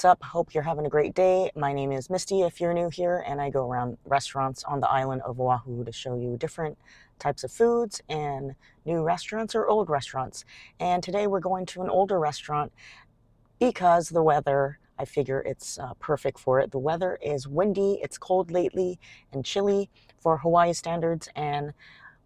what's up? Hope you're having a great day. My name is Misty if you're new here, and I go around restaurants on the island of Oahu to show you different types of foods and new restaurants or old restaurants. And today we're going to an older restaurant because the weather, I figure it's uh, perfect for it. The weather is windy, it's cold lately, and chilly for Hawaii standards. And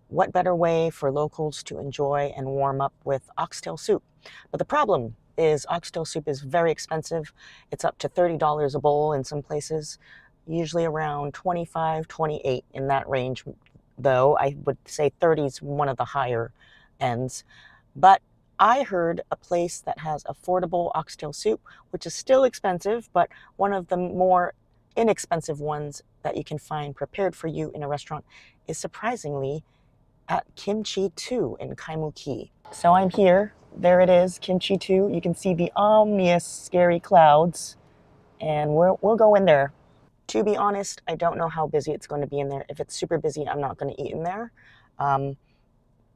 what better way for locals to enjoy and warm up with oxtail soup? But the problem is oxtail soup is very expensive. It's up to $30 a bowl in some places, usually around 25, 28 in that range, though I would say 30 is one of the higher ends. But I heard a place that has affordable oxtail soup, which is still expensive, but one of the more inexpensive ones that you can find prepared for you in a restaurant is surprisingly at Kim Chee 2 in Kaimuki. So I'm here there it is, Kim Chee 2. You can see the ominous, scary clouds, and we'll, we'll go in there. To be honest, I don't know how busy it's going to be in there. If it's super busy, I'm not going to eat in there. Um,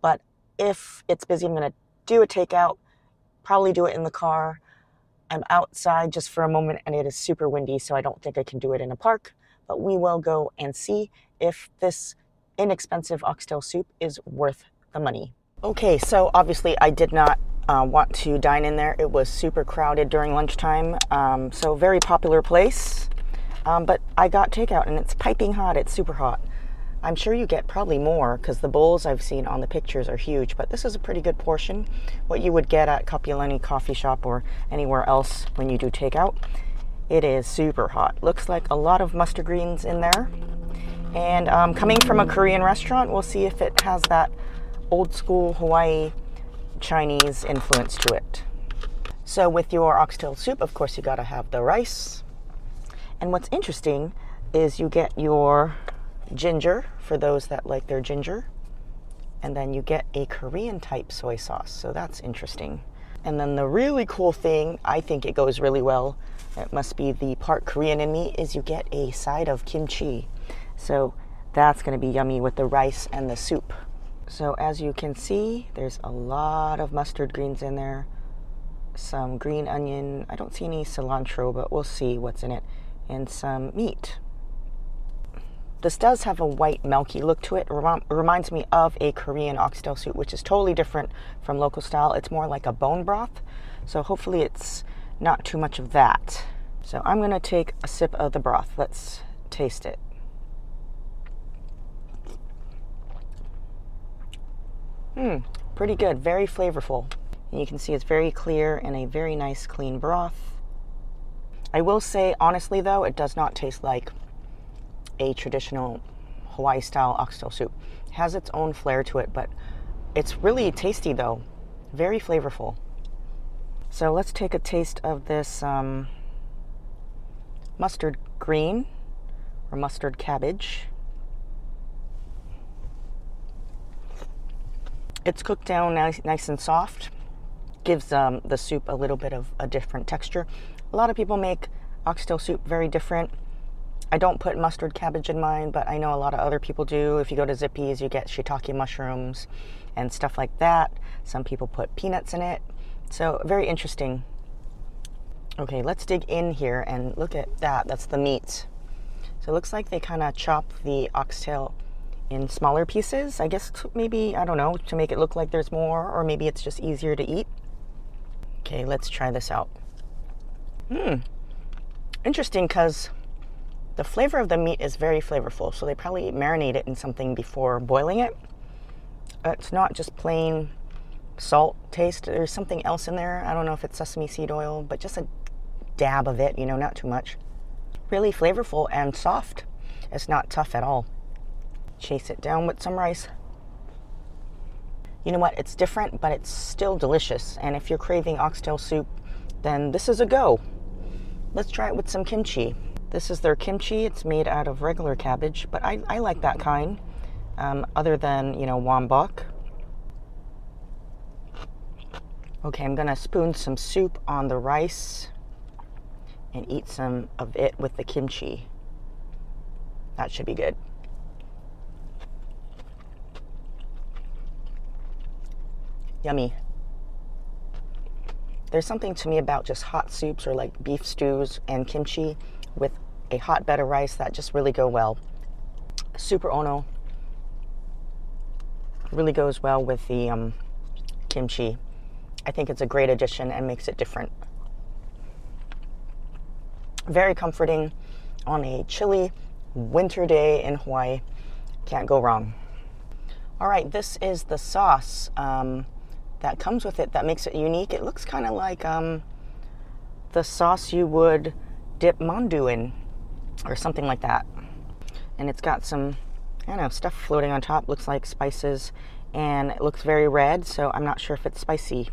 but if it's busy, I'm going to do a takeout, probably do it in the car. I'm outside just for a moment and it is super windy, so I don't think I can do it in a park. But we will go and see if this inexpensive oxtail soup is worth the money. Okay, so obviously I did not uh, want to dine in there. It was super crowded during lunchtime, um, so very popular place. Um, but I got takeout and it's piping hot. It's super hot. I'm sure you get probably more because the bowls I've seen on the pictures are huge, but this is a pretty good portion. What you would get at Kapiolani coffee shop or anywhere else when you do takeout. It is super hot. Looks like a lot of mustard greens in there. And um, coming from a Korean restaurant, we'll see if it has that old school Hawaii Chinese influence to it. So with your oxtail soup, of course, you got to have the rice. And what's interesting is you get your ginger for those that like their ginger. And then you get a Korean type soy sauce. So that's interesting. And then the really cool thing, I think it goes really well, it must be the part Korean in me, is you get a side of kimchi. So that's going to be yummy with the rice and the soup. So as you can see, there's a lot of mustard greens in there. Some green onion. I don't see any cilantro, but we'll see what's in it. And some meat. This does have a white milky look to it. Reminds me of a Korean oxtail soup, which is totally different from local style. It's more like a bone broth. So hopefully it's not too much of that. So I'm going to take a sip of the broth. Let's taste it. Hmm, pretty good, very flavorful. And you can see it's very clear and a very nice clean broth. I will say, honestly though, it does not taste like a traditional Hawaii style oxtail soup. It has its own flair to it, but it's really tasty though. Very flavorful. So let's take a taste of this um, mustard green or mustard cabbage. It's cooked down nice, nice and soft. Gives um, the soup a little bit of a different texture. A lot of people make oxtail soup very different. I don't put mustard cabbage in mine, but I know a lot of other people do. If you go to Zippy's, you get shiitake mushrooms and stuff like that. Some people put peanuts in it. So, very interesting. Okay, let's dig in here and look at that. That's the meat. So, it looks like they kind of chop the oxtail in smaller pieces. I guess maybe, I don't know, to make it look like there's more, or maybe it's just easier to eat. Okay, let's try this out. Hmm. Interesting because the flavor of the meat is very flavorful, so they probably marinate it in something before boiling it. It's not just plain salt taste. There's something else in there. I don't know if it's sesame seed oil, but just a dab of it, you know, not too much. Really flavorful and soft. It's not tough at all. Chase it down with some rice. You know what? It's different, but it's still delicious. And if you're craving oxtail soup, then this is a go. Let's try it with some kimchi. This is their kimchi. It's made out of regular cabbage, but I, I like that kind, um, other than, you know, wambok. Okay, I'm gonna spoon some soup on the rice and eat some of it with the kimchi. That should be good. Yummy. there's something to me about just hot soups or like beef stews and kimchi with a hot bed of rice that just really go well. Super Ono really goes well with the um, kimchi. I think it's a great addition and makes it different. Very comforting on a chilly winter day in Hawaii. Can't go wrong. All right, this is the sauce um, that comes with it that makes it unique. It looks kind of like um, the sauce you would dip mandu in or something like that. And it's got some, I don't know, stuff floating on top. Looks like spices and it looks very red, so I'm not sure if it's spicy.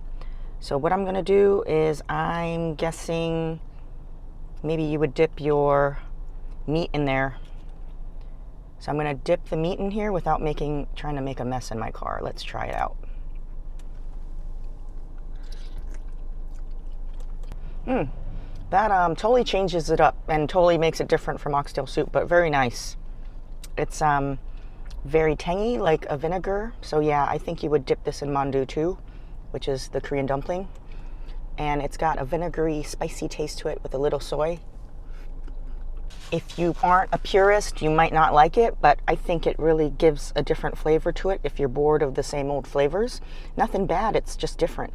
So what I'm gonna do is I'm guessing maybe you would dip your meat in there. So I'm gonna dip the meat in here without making, trying to make a mess in my car. Let's try it out. Hmm, that um, totally changes it up and totally makes it different from oxtail soup, but very nice. It's um, very tangy, like a vinegar. So yeah, I think you would dip this in mandu too, which is the Korean dumpling. And it's got a vinegary, spicy taste to it with a little soy. If you aren't a purist, you might not like it, but I think it really gives a different flavor to it if you're bored of the same old flavors. Nothing bad, it's just different.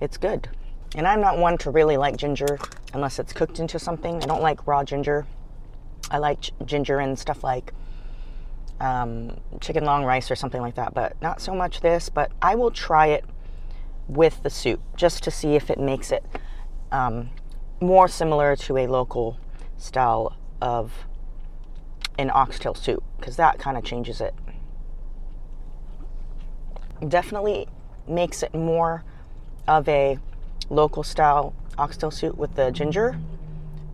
It's good. And I'm not one to really like ginger unless it's cooked into something. I don't like raw ginger. I like ginger and stuff like um, chicken long rice or something like that, but not so much this. But I will try it with the soup just to see if it makes it um, more similar to a local style of an oxtail soup because that kind of changes it. Definitely makes it more of a local style oxtail soup with the ginger.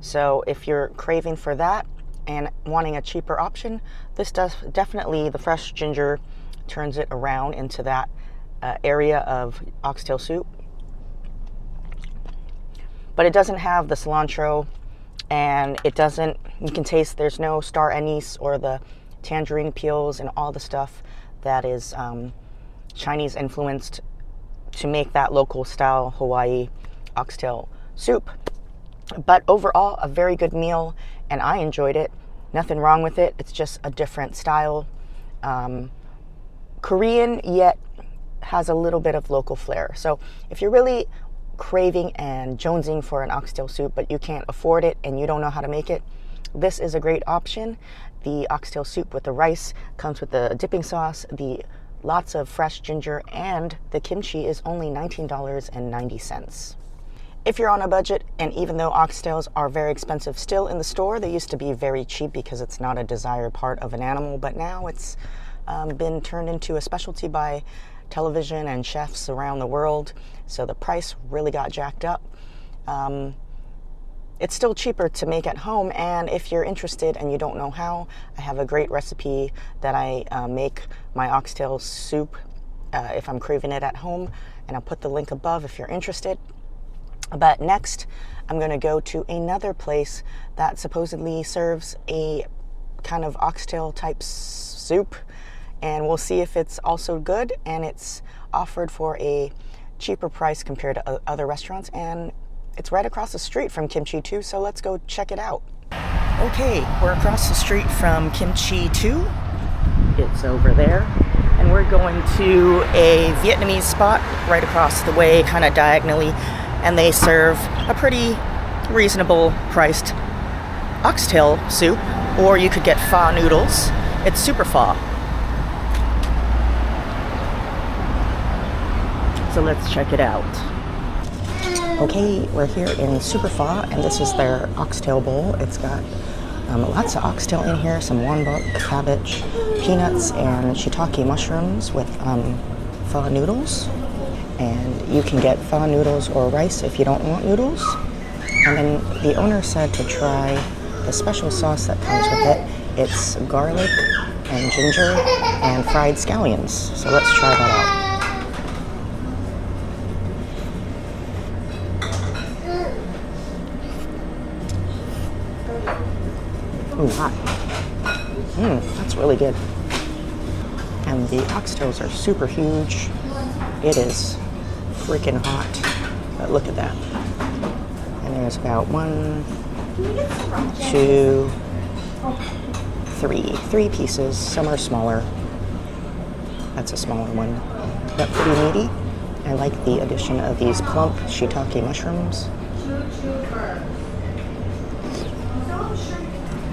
So if you're craving for that, and wanting a cheaper option, this does definitely the fresh ginger turns it around into that uh, area of oxtail soup. But it doesn't have the cilantro and it doesn't, you can taste there's no star anise or the tangerine peels and all the stuff that is um, Chinese influenced to make that local style Hawaii oxtail soup. But overall, a very good meal, and I enjoyed it. Nothing wrong with it. It's just a different style. Um, Korean, yet has a little bit of local flair. So if you're really craving and jonesing for an oxtail soup, but you can't afford it and you don't know how to make it, this is a great option. The oxtail soup with the rice comes with the dipping sauce, the lots of fresh ginger, and the kimchi is only $19.90 if you're on a budget, and even though oxtails are very expensive still in the store, they used to be very cheap because it's not a desired part of an animal, but now it's um, been turned into a specialty by television and chefs around the world. So the price really got jacked up. Um, it's still cheaper to make at home, and if you're interested and you don't know how, I have a great recipe that I uh, make my oxtail soup uh, if I'm craving it at home, and I'll put the link above if you're interested. But next, I'm going to go to another place that supposedly serves a kind of oxtail type soup, and we'll see if it's also good and it's offered for a cheaper price compared to other restaurants. And it's right across the street from Kim Chee 2, so let's go check it out. Okay, we're across the street from Kim Chee 2. It's over there. And we're going to a Vietnamese spot right across the way, kind of diagonally and they serve a pretty reasonable priced oxtail soup, or you could get pho noodles. It's super pho. So let's check it out. Okay, we're here in Super Pho, and this is their oxtail bowl. It's got um, lots of oxtail in here, some wonbok, cabbage, peanuts, and shiitake mushrooms with um, pho noodles and you can get pho noodles or rice if you don't want noodles. And then the owner said to try the special sauce that comes with it. It's garlic and ginger and fried scallions. So let's try that out. Ooh, hot. Mmm, that's really good. And the oxtails are super huge. It is freaking hot. But look at that. And there's about one, two, three, three pieces. Some are smaller. That's a smaller one, but pretty meaty. I like the addition of these plump shiitake mushrooms.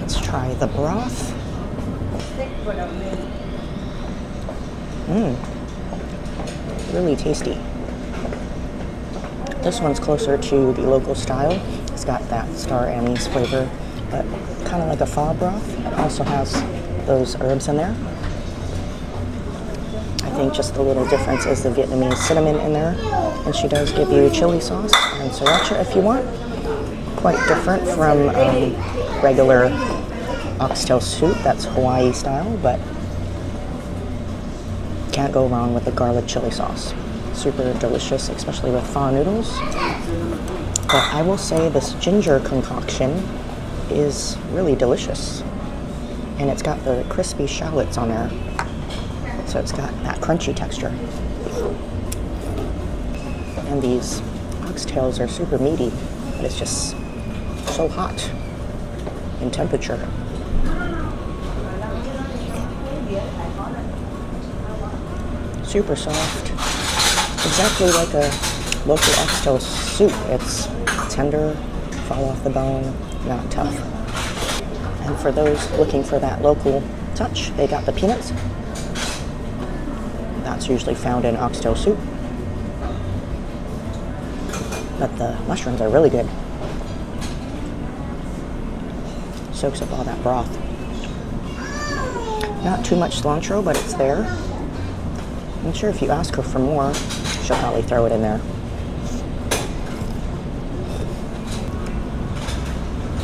Let's try the broth. Mmm, really tasty. This one's closer to the local style. It's got that star anise flavor, but kind of like a pho broth. It also has those herbs in there. I think just the little difference is the Vietnamese cinnamon in there. And she does give you chili sauce and sriracha if you want. Quite different from um, regular oxtail soup, that's Hawaii style, but can't go wrong with the garlic chili sauce. Super delicious, especially with pho noodles. But I will say this ginger concoction is really delicious. And it's got the crispy shallots on there. So it's got that crunchy texture. And these oxtails are super meaty, but it's just so hot in temperature. Super soft. Exactly like a local oxtail soup. It's tender, fall off the bone, not tough. And for those looking for that local touch, they got the peanuts. That's usually found in oxtail soup. But the mushrooms are really good. Soaks up all that broth. Not too much cilantro, but it's there. I'm sure if you ask her for more, she'll probably throw it in there.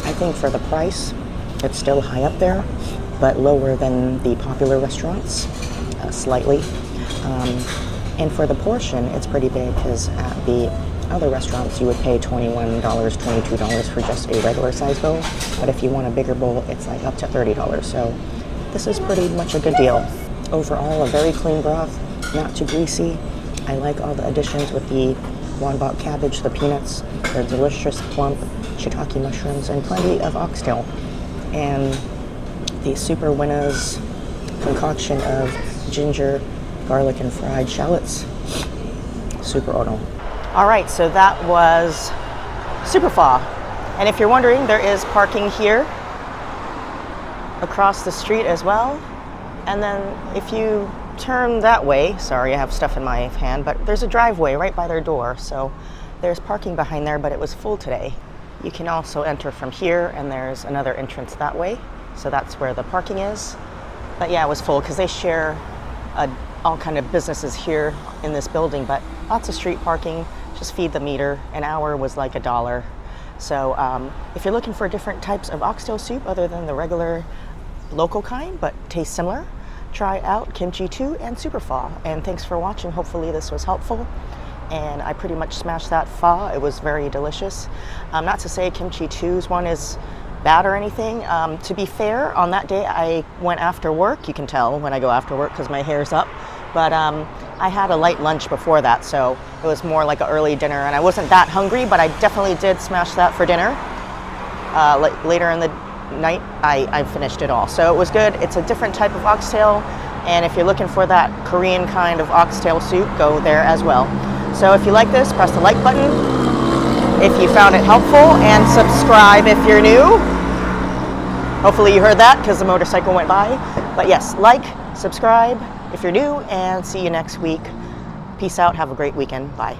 I think for the price, it's still high up there, but lower than the popular restaurants, uh, slightly. Um, and for the portion, it's pretty big because at the other restaurants, you would pay $21, $22 for just a regular size bowl. But if you want a bigger bowl, it's like up to $30. So this is pretty much a good deal. Overall, a very clean broth, not too greasy. I like all the additions with the won bok cabbage, the peanuts, the delicious plump shiitake mushrooms, and plenty of oxtail. And the Super Winners concoction of ginger, garlic, and fried shallots. Super ono. All right, so that was Super Pho. And if you're wondering, there is parking here across the street as well. And then if you turn that way. Sorry, I have stuff in my hand, but there's a driveway right by their door. So there's parking behind there, but it was full today. You can also enter from here, and there's another entrance that way. So that's where the parking is. But yeah, it was full because they share a, all kind of businesses here in this building, but lots of street parking. Just feed the meter. An hour was like a dollar. So um, if you're looking for different types of oxtail soup other than the regular local kind, but taste similar, try out Kim Chee 2 and Super Pho. And thanks for watching. Hopefully this was helpful. And I pretty much smashed that pho. It was very delicious. Um, not to say Kim Chee 2's one is bad or anything. Um, to be fair, on that day I went after work. You can tell when I go after work because my hair's up. But um, I had a light lunch before that, so it was more like an early dinner. And I wasn't that hungry, but I definitely did smash that for dinner. Uh, later in the night, I, I finished it all. So it was good. It's a different type of oxtail. And if you're looking for that Korean kind of oxtail soup, go there as well. So if you like this, press the like button if you found it helpful and subscribe if you're new. Hopefully you heard that because the motorcycle went by. But yes, like, subscribe if you're new, and see you next week. Peace out. Have a great weekend. Bye.